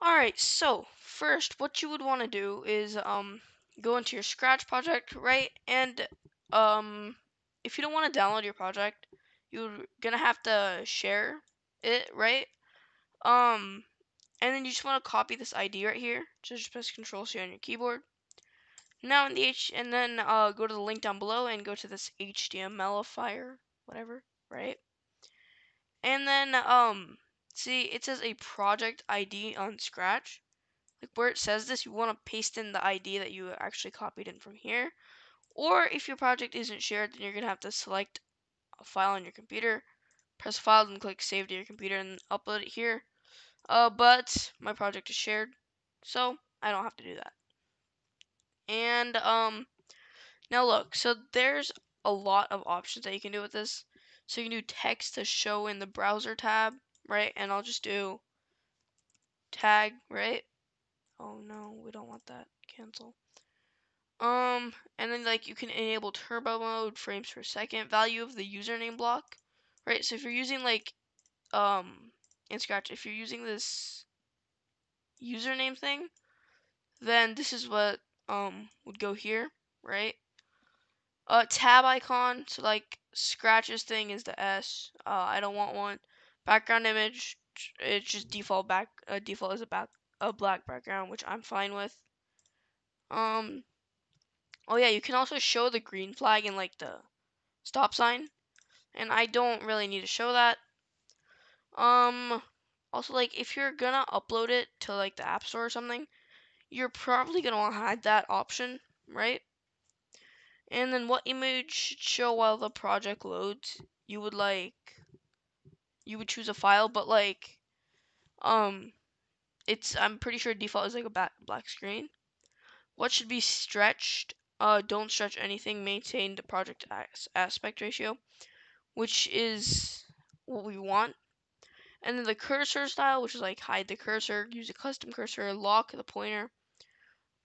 Alright, so first what you would want to do is um go into your Scratch project, right? And um if you don't want to download your project, you're gonna have to share it, right? Um and then you just want to copy this ID right here. So just press Control C on your keyboard. Now in the H and then uh go to the link down below and go to this HTMLifier, whatever, right? And then um see it says a project ID on Scratch like where it says this, you want to paste in the ID that you actually copied in from here. Or if your project isn't shared, then you're going to have to select a file on your computer, press file and click save to your computer and upload it here. Uh, but my project is shared, so I don't have to do that. And um, now look, so there's a lot of options that you can do with this. So you can do text to show in the browser tab, right? And I'll just do tag, right? Oh no, we don't want that. Cancel. Um, and then like you can enable turbo mode, frames per second, value of the username block, right? So if you're using like, um, in Scratch, if you're using this username thing, then this is what um would go here, right? Uh, tab icon, so like Scratch's thing is the S. Uh, I don't want one. Background image, it's just default back. Uh, default is a back a black background, which I'm fine with. Um, oh yeah, you can also show the green flag and like the stop sign, and I don't really need to show that. Um, also like if you're gonna upload it to like the App Store or something, you're probably gonna want to hide that option, right? And then what image should show while the project loads? You would like, you would choose a file, but like, um, it's I'm pretty sure default is like a black screen. What should be stretched? Uh, don't stretch anything. Maintain the project as aspect ratio, which is what we want. And then the cursor style, which is like hide the cursor, use a custom cursor, lock the pointer,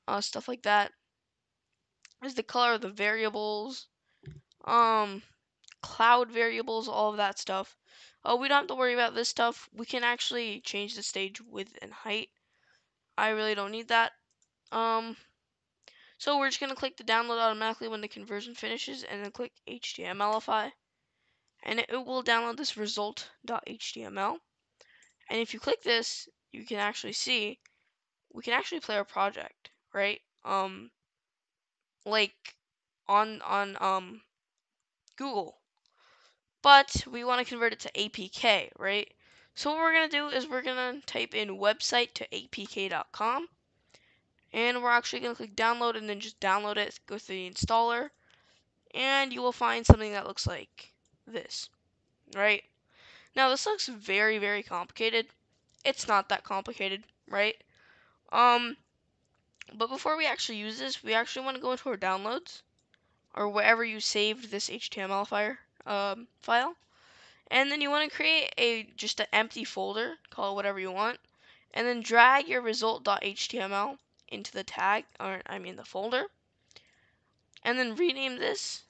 uh, stuff like that. Is the color of the variables, um, cloud variables, all of that stuff. Oh, we don't have to worry about this stuff. We can actually change the stage width and height. I really don't need that. Um, so we're just going to click the download automatically when the conversion finishes and then click HTMLify. And it, it will download this result.html. And if you click this, you can actually see we can actually play our project, right? Um, like on on um Google but we want to convert it to APK, right? So what we're going to do is we're going to type in website to apk.com and we're actually going to click download and then just download it, go through the installer and you will find something that looks like this, right? Now this looks very, very complicated. It's not that complicated, right? Um, but before we actually use this, we actually want to go into our downloads or wherever you saved this HTML file um, file. And then you want to create a just an empty folder, call it whatever you want, and then drag your result.html into the tag, or I mean the folder, and then rename this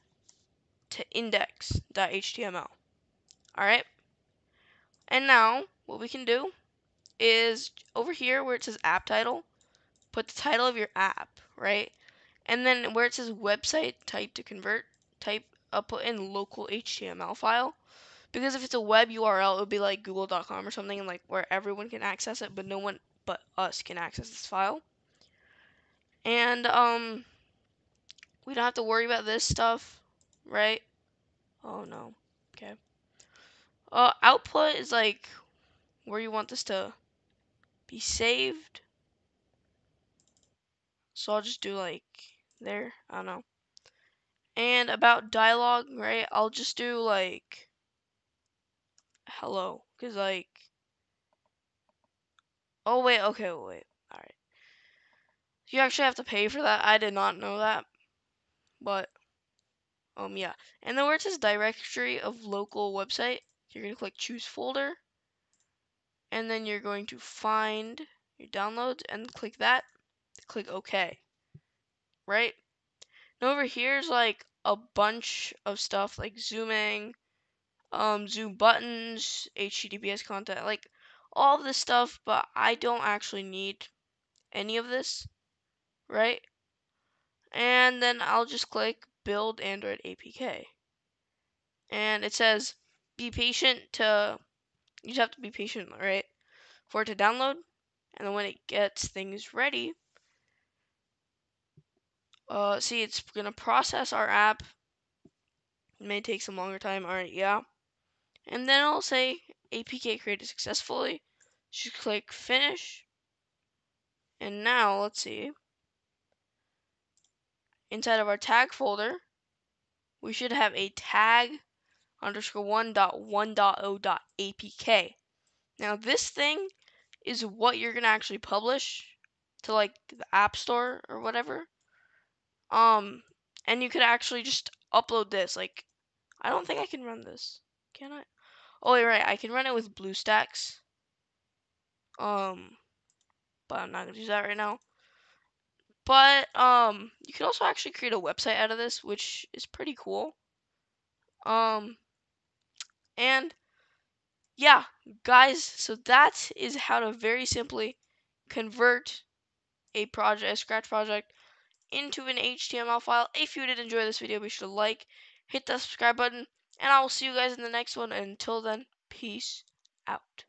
to index.html. Alright? And now, what we can do is over here where it says app title, put the title of your app, right? And then where it says website type to convert, type I'll put in local HTML file because if it's a web URL, it would be like google.com or something and like where everyone can access it, but no one but us can access this file. And um we don't have to worry about this stuff, right? Oh no. Okay. Uh output is like where you want this to be saved. So I'll just do like there. I don't know. And about dialogue, right? I'll just do like hello, cause like oh wait, okay, wait, all right. You actually have to pay for that. I did not know that, but um yeah. And then where it says directory of local website, you're gonna click choose folder, and then you're going to find your downloads and click that. Click OK. Right? Over here is like a bunch of stuff like zooming, um, zoom buttons, HTTPS content, like all this stuff, but I don't actually need any of this, right? And then I'll just click build Android APK. And it says be patient to, you just have to be patient, right? For it to download. And then when it gets things ready, uh, see, it's going to process our app. It may take some longer time. All right, yeah. And then it'll say APK created successfully. Just click finish. And now, let's see. Inside of our tag folder, we should have a tag underscore one dot one dot o dot apk. Now this thing is what you're gonna actually publish to like the app store or whatever. Um, and you could actually just upload this. Like, I don't think I can run this. Can I? Oh, you're right. I can run it with BlueStacks. Um, but I'm not gonna do that right now. But um, you can also actually create a website out of this, which is pretty cool. Um, and yeah, guys, so that is how to very simply convert a project, a Scratch project, into an HTML file. If you did enjoy this video, be sure to like, hit that subscribe button, and I will see you guys in the next one. Until then, peace out.